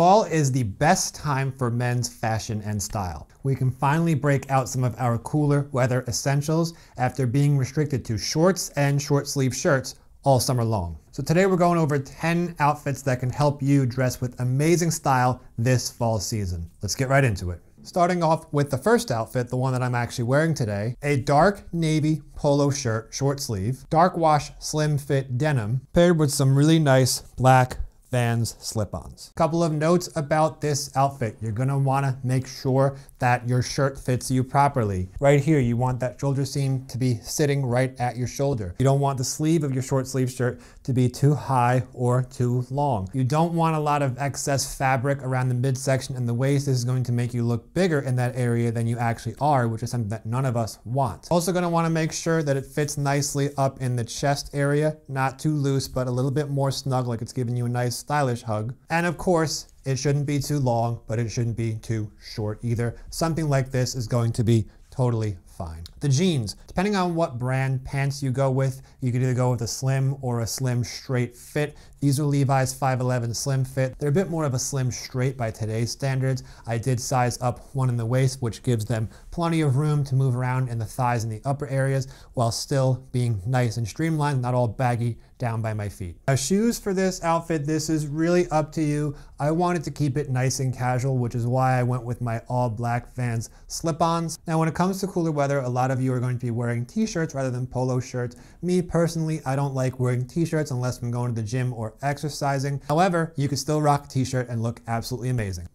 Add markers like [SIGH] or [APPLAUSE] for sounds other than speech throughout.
Fall is the best time for men's fashion and style. We can finally break out some of our cooler weather essentials after being restricted to shorts and short sleeve shirts all summer long. So today we're going over 10 outfits that can help you dress with amazing style this fall season. Let's get right into it. Starting off with the first outfit, the one that I'm actually wearing today, a dark navy polo shirt, short sleeve, dark wash slim fit denim, paired with some really nice black Vans slip-ons. A couple of notes about this outfit. You're gonna wanna make sure that your shirt fits you properly. Right here, you want that shoulder seam to be sitting right at your shoulder. You don't want the sleeve of your short sleeve shirt to be too high or too long. You don't want a lot of excess fabric around the midsection and the waist. This is going to make you look bigger in that area than you actually are, which is something that none of us want. Also gonna wanna make sure that it fits nicely up in the chest area, not too loose, but a little bit more snug, like it's giving you a nice stylish hug. And of course, it shouldn't be too long, but it shouldn't be too short either. Something like this is going to be totally fine. The jeans, depending on what brand pants you go with, you could either go with a slim or a slim straight fit. These are Levi's 511 slim fit. They're a bit more of a slim straight by today's standards. I did size up one in the waist, which gives them plenty of room to move around in the thighs and the upper areas while still being nice and streamlined, not all baggy down by my feet. Now shoes for this outfit, this is really up to you. I wanted to keep it nice and casual, which is why I went with my all black Vans slip-ons. Now when it comes to cooler weather, a lot of you are going to be wearing t-shirts rather than polo shirts. Me personally, I don't like wearing t-shirts unless I'm going to the gym or exercising. However, you can still rock a t-shirt and look absolutely amazing.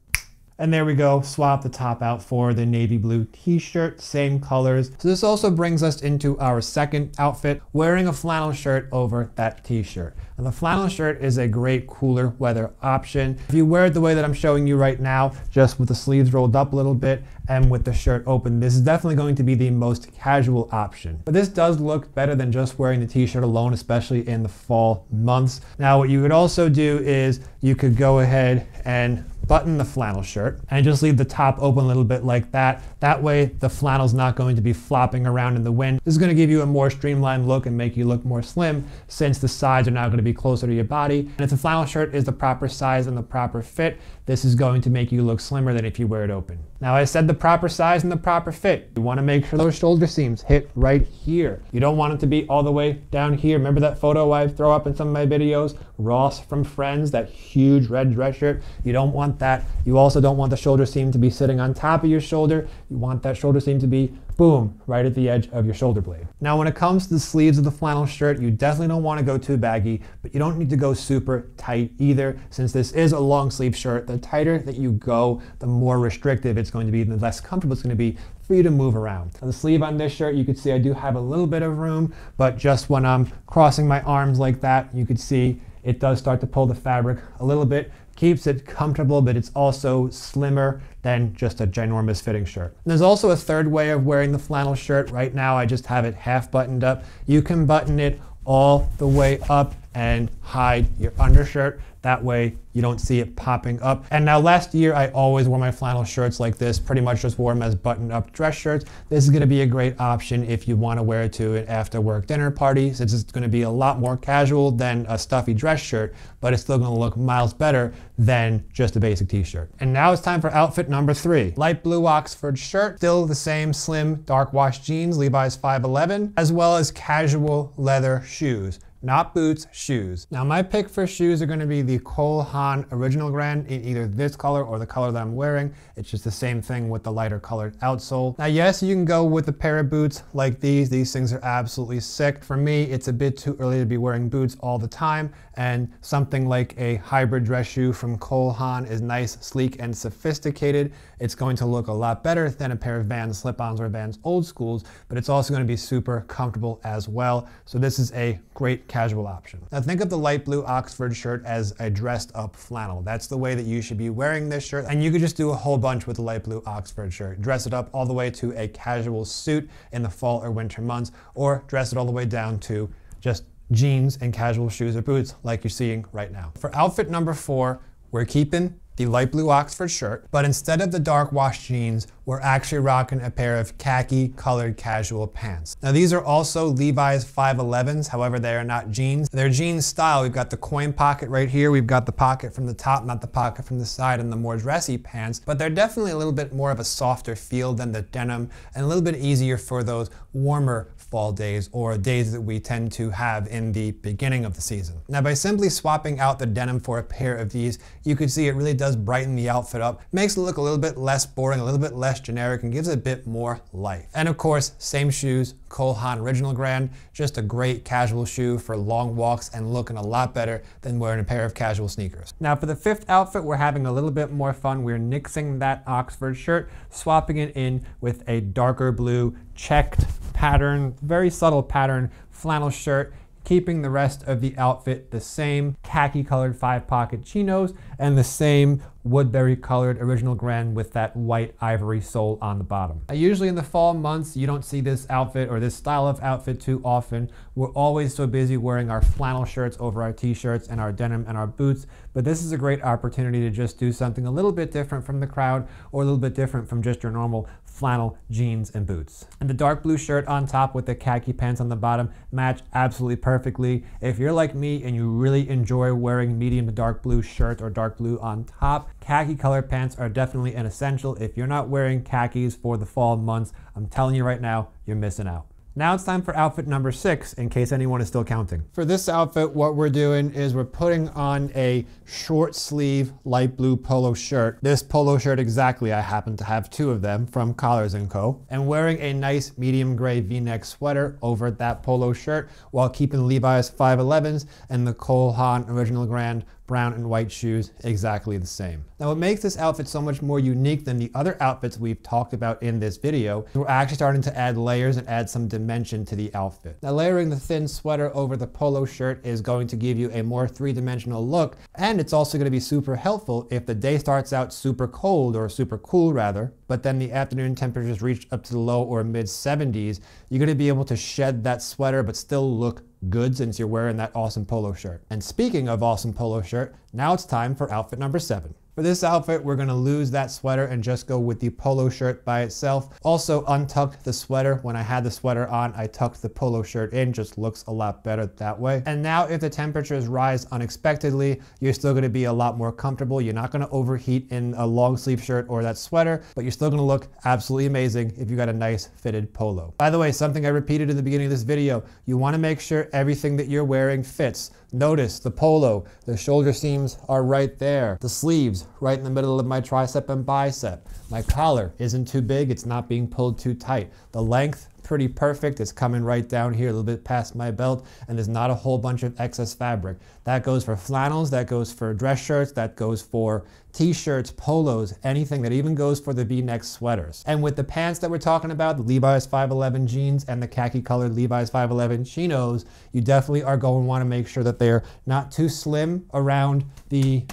And there we go, swap the top out for the navy blue t-shirt, same colors. So this also brings us into our second outfit, wearing a flannel shirt over that t-shirt. And the flannel shirt is a great cooler weather option. If you wear it the way that I'm showing you right now, just with the sleeves rolled up a little bit and with the shirt open, this is definitely going to be the most casual option. But this does look better than just wearing the t-shirt alone, especially in the fall months. Now what you could also do is you could go ahead and button the flannel shirt and just leave the top open a little bit like that. That way the flannel's not going to be flopping around in the wind. This is going to give you a more streamlined look and make you look more slim since the sides are now going to be closer to your body. And if the flannel shirt is the proper size and the proper fit, this is going to make you look slimmer than if you wear it open. Now I said the proper size and the proper fit. You want to make sure those shoulder seams hit right here. You don't want it to be all the way down here. Remember that photo I throw up in some of my videos? Ross from Friends, that huge red dress shirt. You don't want that. You also don't want the shoulder seam to be sitting on top of your shoulder. You want that shoulder seam to be boom, right at the edge of your shoulder blade. Now when it comes to the sleeves of the flannel shirt, you definitely don't want to go too baggy, but you don't need to go super tight either. Since this is a long sleeve shirt, the tighter that you go, the more restrictive it's going to be, the less comfortable it's going to be for you to move around. Now the sleeve on this shirt, you can see I do have a little bit of room, but just when I'm crossing my arms like that, you can see it does start to pull the fabric a little bit, keeps it comfortable, but it's also slimmer than just a ginormous fitting shirt. There's also a third way of wearing the flannel shirt. Right now, I just have it half buttoned up. You can button it all the way up and hide your undershirt. That way you don't see it popping up. And now last year I always wore my flannel shirts like this, pretty much just wore them as buttoned up dress shirts. This is gonna be a great option if you wanna wear it to an after work dinner party, since it's gonna be a lot more casual than a stuffy dress shirt, but it's still gonna look miles better than just a basic t-shirt. And now it's time for outfit number three. Light blue Oxford shirt, still the same slim dark wash jeans, Levi's 511, as well as casual leather shoes not boots, shoes. Now my pick for shoes are gonna be the Cole Haan original Grand in either this color or the color that I'm wearing. It's just the same thing with the lighter colored outsole. Now yes, you can go with a pair of boots like these. These things are absolutely sick. For me, it's a bit too early to be wearing boots all the time and something like a hybrid dress shoe from Cole Haan is nice, sleek, and sophisticated. It's going to look a lot better than a pair of Vans slip-ons or Vans old schools, but it's also gonna be super comfortable as well. So this is a great casual option. Now think of the light blue Oxford shirt as a dressed up flannel. That's the way that you should be wearing this shirt. And you could just do a whole bunch with the light blue Oxford shirt. Dress it up all the way to a casual suit in the fall or winter months, or dress it all the way down to just jeans and casual shoes or boots like you're seeing right now. For outfit number four, we're keeping the light blue Oxford shirt, but instead of the dark wash jeans, we're actually rocking a pair of khaki colored casual pants. Now these are also Levi's 511s, however they are not jeans. They're jeans style. We've got the coin pocket right here. We've got the pocket from the top, not the pocket from the side and the more dressy pants, but they're definitely a little bit more of a softer feel than the denim and a little bit easier for those warmer fall days or days that we tend to have in the beginning of the season. Now by simply swapping out the denim for a pair of these, you can see it really does brighten the outfit up, makes it look a little bit less boring, a little bit less generic, and gives it a bit more life. And of course, same shoes, Cole Haan Original Grand, just a great casual shoe for long walks and looking a lot better than wearing a pair of casual sneakers. Now for the fifth outfit, we're having a little bit more fun. We're nixing that Oxford shirt, swapping it in with a darker blue checked pattern, very subtle pattern flannel shirt, keeping the rest of the outfit the same khaki colored five pocket chinos and the same Woodbury colored original grand with that white ivory sole on the bottom. Usually in the fall months, you don't see this outfit or this style of outfit too often. We're always so busy wearing our flannel shirts over our t-shirts and our denim and our boots, but this is a great opportunity to just do something a little bit different from the crowd or a little bit different from just your normal flannel jeans and boots. And the dark blue shirt on top with the khaki pants on the bottom match absolutely perfectly. If you're like me and you really enjoy wearing medium to dark blue shirt or dark blue on top, khaki color pants are definitely an essential. If you're not wearing khakis for the fall months, I'm telling you right now, you're missing out. Now it's time for outfit number six, in case anyone is still counting. For this outfit, what we're doing is we're putting on a short sleeve light blue polo shirt. This polo shirt exactly, I happen to have two of them from Collars & Co. And wearing a nice medium gray v-neck sweater over that polo shirt while keeping the Levi's 511s and the Cole Haan Original Grand brown and white shoes exactly the same. Now what makes this outfit so much more unique than the other outfits we've talked about in this video, we're actually starting to add layers and add some dimension to the outfit. Now layering the thin sweater over the polo shirt is going to give you a more three-dimensional look and it's also going to be super helpful if the day starts out super cold or super cool rather, but then the afternoon temperatures reach up to the low or mid 70s, you're going to be able to shed that sweater but still look good since you're wearing that awesome polo shirt. And speaking of awesome polo shirt, now it's time for outfit number seven. For this outfit, we're gonna lose that sweater and just go with the polo shirt by itself. Also untucked the sweater. When I had the sweater on, I tucked the polo shirt in, just looks a lot better that way. And now if the temperatures rise unexpectedly, you're still gonna be a lot more comfortable. You're not gonna overheat in a long sleeve shirt or that sweater, but you're still gonna look absolutely amazing if you got a nice fitted polo. By the way, something I repeated in the beginning of this video, you wanna make sure everything that you're wearing fits. Notice the polo, the shoulder seams are right there. The sleeves right in the middle of my tricep and bicep. My collar isn't too big, it's not being pulled too tight. The length pretty perfect. It's coming right down here a little bit past my belt and there's not a whole bunch of excess fabric. That goes for flannels, that goes for dress shirts, that goes for t-shirts, polos, anything that even goes for the v-neck sweaters. And with the pants that we're talking about, the Levi's 511 jeans and the khaki colored Levi's 511 chinos, you definitely are going to want to make sure that they're not too slim around the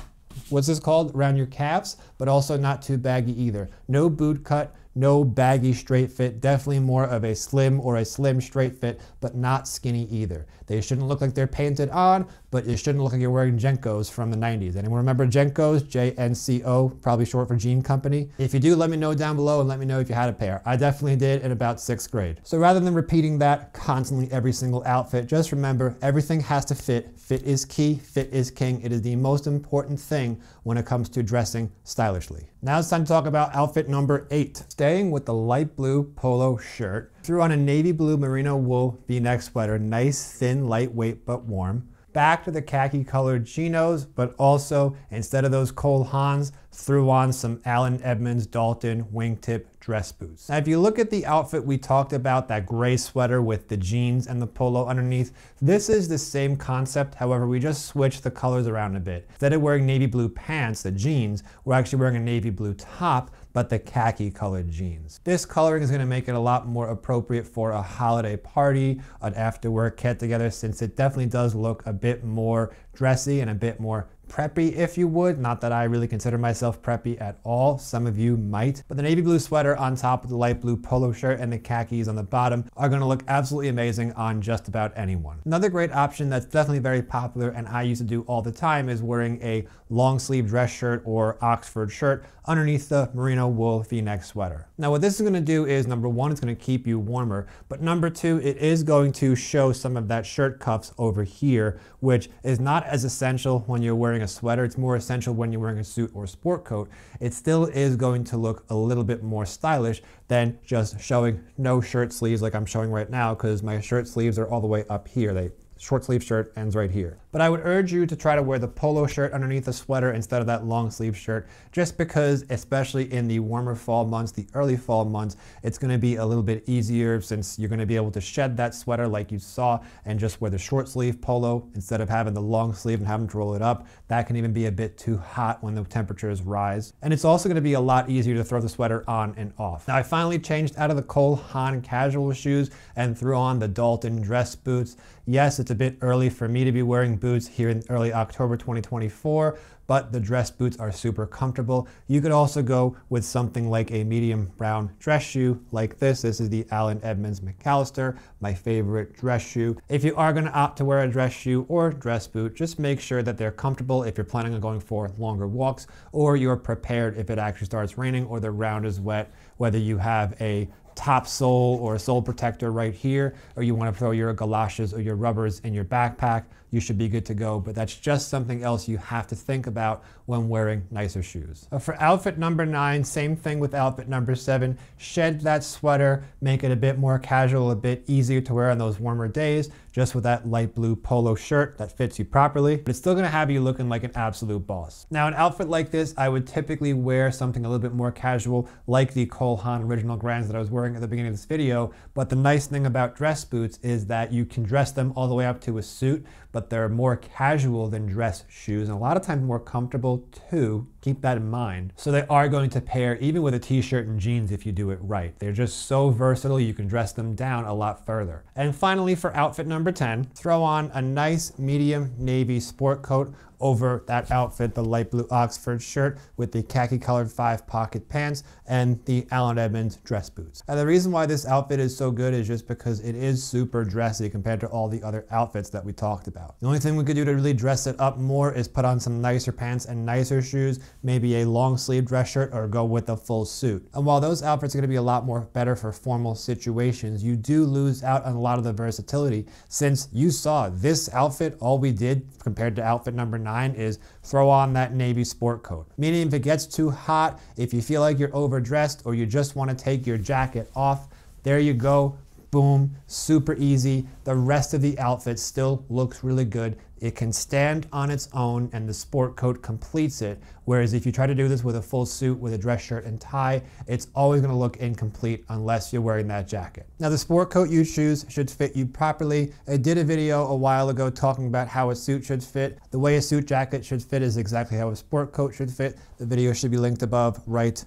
what's this called? Around your calves but also not too baggy either. No boot cut no baggy straight fit, definitely more of a slim or a slim straight fit, but not skinny either. They shouldn't look like they're painted on, but it shouldn't look like you're wearing JNCOs from the 90s. Anyone remember JNCOs? J-N-C-O, probably short for Jean Company. If you do, let me know down below and let me know if you had a pair. I definitely did in about sixth grade. So rather than repeating that constantly every single outfit, just remember everything has to fit. Fit is key, fit is king. It is the most important thing when it comes to dressing stylishly. Now it's time to talk about outfit number eight. Staying with the light blue polo shirt, threw on a navy blue merino wool v-neck sweater, nice, thin, lightweight, but warm. Back to the khaki colored chinos, but also instead of those Cole Haans, threw on some Allen Edmonds Dalton wingtip dress boots. Now if you look at the outfit we talked about, that gray sweater with the jeans and the polo underneath, this is the same concept, however we just switched the colors around a bit. Instead of wearing navy blue pants, the jeans, we're actually wearing a navy blue top, but the khaki colored jeans. This coloring is going to make it a lot more appropriate for a holiday party, an after work get together, since it definitely does look a bit more dressy and a bit more preppy if you would. Not that I really consider myself preppy at all. Some of you might. But the navy blue sweater on top of the light blue polo shirt and the khakis on the bottom are gonna look absolutely amazing on just about anyone. Another great option that's definitely very popular and I used to do all the time is wearing a long sleeve dress shirt or Oxford shirt underneath the merino wool v-neck sweater. Now what this is gonna do is number one, it's gonna keep you warmer, but number two, it is going to show some of that shirt cuffs over here, which is not as essential when you're wearing a sweater. It's more essential when you're wearing a suit or sport coat. It still is going to look a little bit more stylish than just showing no shirt sleeves like I'm showing right now because my shirt sleeves are all the way up here. They short sleeve shirt ends right here. But I would urge you to try to wear the polo shirt underneath the sweater instead of that long sleeve shirt, just because, especially in the warmer fall months, the early fall months, it's gonna be a little bit easier since you're gonna be able to shed that sweater like you saw and just wear the short sleeve polo instead of having the long sleeve and having to roll it up. That can even be a bit too hot when the temperatures rise. And it's also gonna be a lot easier to throw the sweater on and off. Now I finally changed out of the Cole Haan casual shoes and threw on the Dalton dress boots. Yes, it's a bit early for me to be wearing boots here in early October 2024, but the dress boots are super comfortable. You could also go with something like a medium brown dress shoe like this. This is the Allen Edmonds McAllister, my favorite dress shoe. If you are gonna opt to wear a dress shoe or dress boot, just make sure that they're comfortable if you're planning on going for longer walks or you're prepared if it actually starts raining or the ground is wet, whether you have a top sole or a sole protector right here, or you want to throw your galoshes or your rubbers in your backpack, you should be good to go. But that's just something else you have to think about when wearing nicer shoes. Uh, for outfit number nine, same thing with outfit number seven. Shed that sweater, make it a bit more casual, a bit easier to wear on those warmer days, just with that light blue polo shirt that fits you properly, but it's still gonna have you looking like an absolute boss. Now, an outfit like this, I would typically wear something a little bit more casual, like the Cole Haan original grands that I was wearing at the beginning of this video. But the nice thing about dress boots is that you can dress them all the way up to a suit, but they're more casual than dress shoes, and a lot of times more comfortable too. Keep that in mind. So they are going to pair even with a t-shirt and jeans if you do it right. They're just so versatile, you can dress them down a lot further. And finally, for outfit number 10, throw on a nice medium navy sport coat over that outfit, the light blue Oxford shirt with the khaki colored five pocket pants and the Allen Edmonds dress boots. And the reason why this outfit is so good is just because it is super dressy compared to all the other outfits that we talked about. The only thing we could do to really dress it up more is put on some nicer pants and nicer shoes, maybe a long sleeve dress shirt or go with a full suit. And while those outfits are gonna be a lot more better for formal situations, you do lose out on a lot of the versatility since you saw this outfit, all we did compared to outfit number nine nine is throw on that navy sport coat. Meaning if it gets too hot, if you feel like you're overdressed or you just want to take your jacket off, there you go. Boom, super easy. The rest of the outfit still looks really good. It can stand on its own and the sport coat completes it. Whereas if you try to do this with a full suit with a dress shirt and tie, it's always gonna look incomplete unless you're wearing that jacket. Now the sport coat you choose should fit you properly. I did a video a while ago talking about how a suit should fit. The way a suit jacket should fit is exactly how a sport coat should fit. The video should be linked above right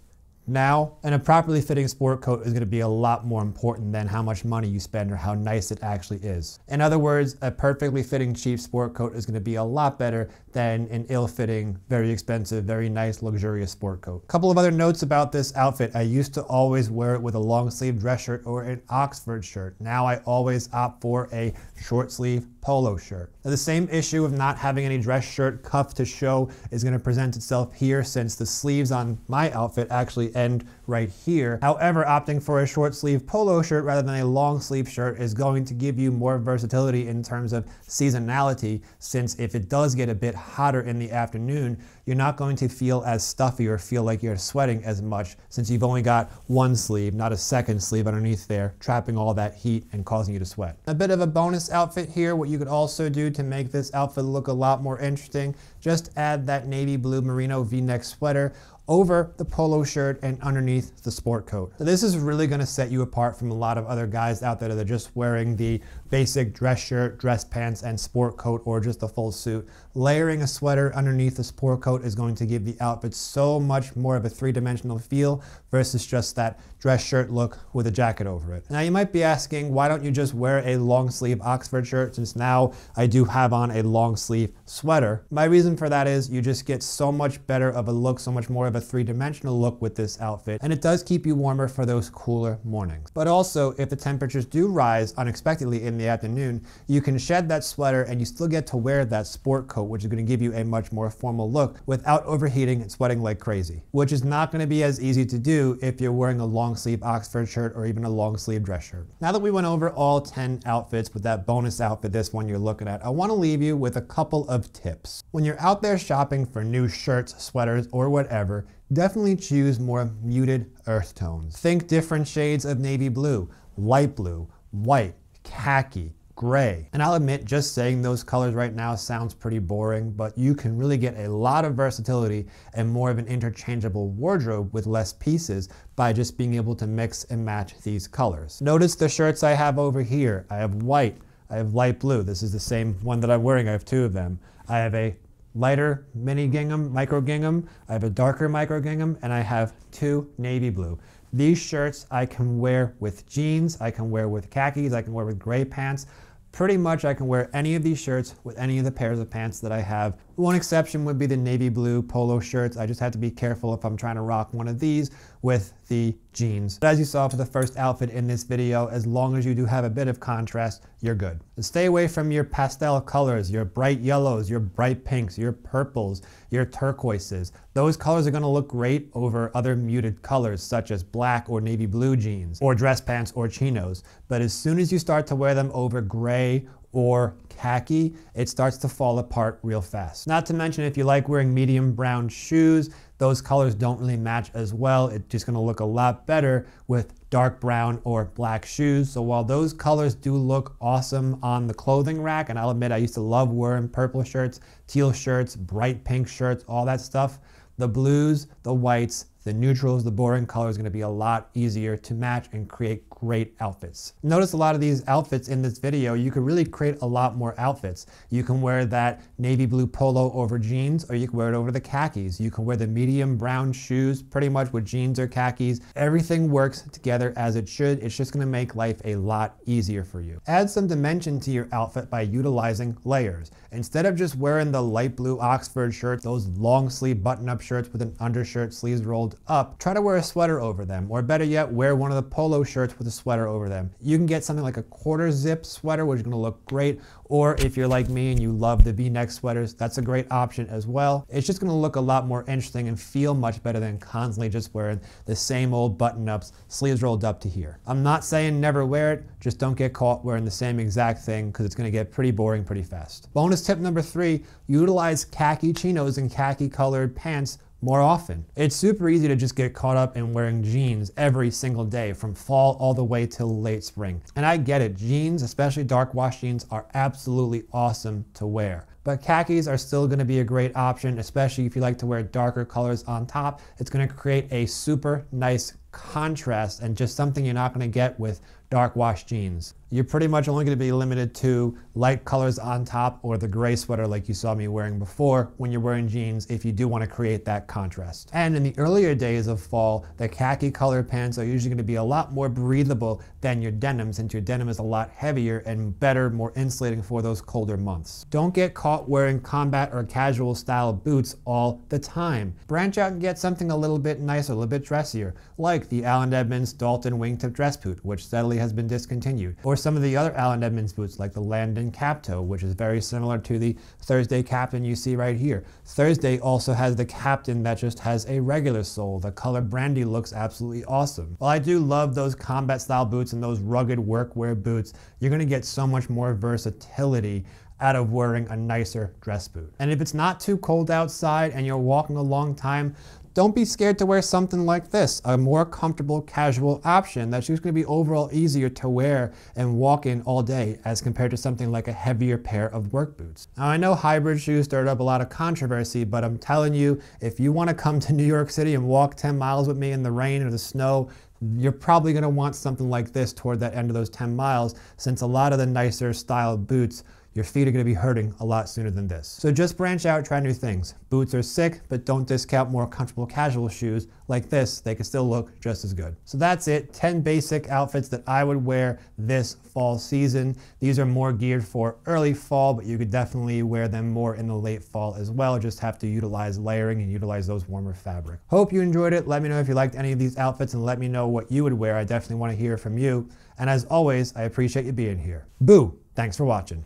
now, and a properly fitting sport coat is going to be a lot more important than how much money you spend or how nice it actually is. In other words, a perfectly fitting cheap sport coat is going to be a lot better than an ill-fitting, very expensive, very nice, luxurious sport coat. A couple of other notes about this outfit. I used to always wear it with a long sleeve dress shirt or an Oxford shirt. Now I always opt for a short sleeve polo shirt. Now, the same issue of not having any dress shirt cuff to show is going to present itself here since the sleeves on my outfit actually end right here. However, opting for a short sleeve polo shirt rather than a long sleeve shirt is going to give you more versatility in terms of seasonality since if it does get a bit hotter in the afternoon, you're not going to feel as stuffy or feel like you're sweating as much since you've only got one sleeve, not a second sleeve underneath there, trapping all that heat and causing you to sweat. A bit of a bonus outfit here, what you could also do to make this outfit look a lot more interesting, just add that navy blue merino v-neck sweater over the polo shirt and underneath the sport coat. this is really gonna set you apart from a lot of other guys out there that are just wearing the basic dress shirt, dress pants, and sport coat, or just a full suit, layering a sweater underneath the sport coat is going to give the outfit so much more of a three-dimensional feel versus just that dress shirt look with a jacket over it. Now you might be asking, why don't you just wear a long sleeve Oxford shirt since now I do have on a long sleeve sweater? My reason for that is you just get so much better of a look, so much more of a three-dimensional look with this outfit, and it does keep you warmer for those cooler mornings. But also, if the temperatures do rise unexpectedly in the afternoon, you can shed that sweater and you still get to wear that sport coat, which is gonna give you a much more formal look without overheating and sweating like crazy, which is not gonna be as easy to do if you're wearing a long sleeve Oxford shirt or even a long sleeve dress shirt. Now that we went over all 10 outfits with that bonus outfit, this one you're looking at, I wanna leave you with a couple of tips. When you're out there shopping for new shirts, sweaters, or whatever, definitely choose more muted earth tones. Think different shades of navy blue, light blue, white, khaki, gray. And I'll admit, just saying those colors right now sounds pretty boring, but you can really get a lot of versatility and more of an interchangeable wardrobe with less pieces by just being able to mix and match these colors. Notice the shirts I have over here. I have white, I have light blue. This is the same one that I'm wearing. I have two of them. I have a lighter mini gingham, micro gingham. I have a darker micro gingham, and I have two navy blue. These shirts I can wear with jeans, I can wear with khakis, I can wear with gray pants. Pretty much I can wear any of these shirts with any of the pairs of pants that I have. One exception would be the navy blue polo shirts. I just have to be careful if I'm trying to rock one of these with the jeans. But as you saw for the first outfit in this video, as long as you do have a bit of contrast, you're good. Stay away from your pastel colors, your bright yellows, your bright pinks, your purples, your turquoises. Those colors are gonna look great over other muted colors such as black or navy blue jeans, or dress pants or chinos. But as soon as you start to wear them over gray or khaki, it starts to fall apart real fast. Not to mention if you like wearing medium brown shoes, those colors don't really match as well. It's just gonna look a lot better with dark brown or black shoes. So while those colors do look awesome on the clothing rack, and I'll admit I used to love wearing purple shirts, teal shirts, bright pink shirts, all that stuff, the blues, the whites, the neutrals, the boring color is gonna be a lot easier to match and create great outfits. Notice a lot of these outfits in this video, you can really create a lot more outfits. You can wear that navy blue polo over jeans, or you can wear it over the khakis. You can wear the medium brown shoes pretty much with jeans or khakis. Everything works together as it should. It's just gonna make life a lot easier for you. Add some dimension to your outfit by utilizing layers. Instead of just wearing the light blue Oxford shirt, those long sleeve button up shirts with an undershirt sleeves rolled up, try to wear a sweater over them, or better yet, wear one of the polo shirts with a sweater over them. You can get something like a quarter zip sweater, which is gonna look great, or if you're like me and you love the v-neck sweaters, that's a great option as well. It's just gonna look a lot more interesting and feel much better than constantly just wearing the same old button-ups, sleeves rolled up to here. I'm not saying never wear it, just don't get caught wearing the same exact thing because it's gonna get pretty boring pretty fast. Bonus tip number three, utilize khaki chinos and khaki colored pants more often. It's super easy to just get caught up in wearing jeans every single day from fall all the way till late spring. And I get it, jeans, especially dark wash jeans, are absolutely awesome to wear. But khakis are still gonna be a great option, especially if you like to wear darker colors on top. It's gonna create a super nice contrast and just something you're not gonna get with dark wash jeans. You're pretty much only going to be limited to light colors on top or the gray sweater like you saw me wearing before when you're wearing jeans if you do want to create that contrast. And in the earlier days of fall, the khaki colored pants are usually going to be a lot more breathable than your denim since your denim is a lot heavier and better, more insulating for those colder months. Don't get caught wearing combat or casual style boots all the time. Branch out and get something a little bit nicer, a little bit dressier, like the Allen Edmonds Dalton wingtip dress boot, which steadily has been discontinued, or some of the other Allen Edmonds boots like the Landon Cap-Toe, which is very similar to the Thursday Captain you see right here. Thursday also has the Captain that just has a regular sole. The color brandy looks absolutely awesome. While I do love those combat style boots and those rugged workwear boots, you're gonna get so much more versatility out of wearing a nicer dress boot. And if it's not too cold outside and you're walking a long time, don't be scared to wear something like this, a more comfortable casual option that's just going to be overall easier to wear and walk in all day as compared to something like a heavier pair of work boots. Now I know hybrid shoes stirred up a lot of controversy, but I'm telling you, if you want to come to [LAUGHS] New York City and walk 10 miles with me in the rain or the snow, you're probably going to want something like this toward that end of those 10 miles since a lot of the nicer styled boots your feet are going to be hurting a lot sooner than this. So just branch out, try new things. Boots are sick, but don't discount more comfortable casual shoes like this. They can still look just as good. So that's it, 10 basic outfits that I would wear this fall season. These are more geared for early fall, but you could definitely wear them more in the late fall as well. Just have to utilize layering and utilize those warmer fabric. Hope you enjoyed it. Let me know if you liked any of these outfits and let me know what you would wear. I definitely want to hear from you. And as always, I appreciate you being here. Boo! Thanks for watching.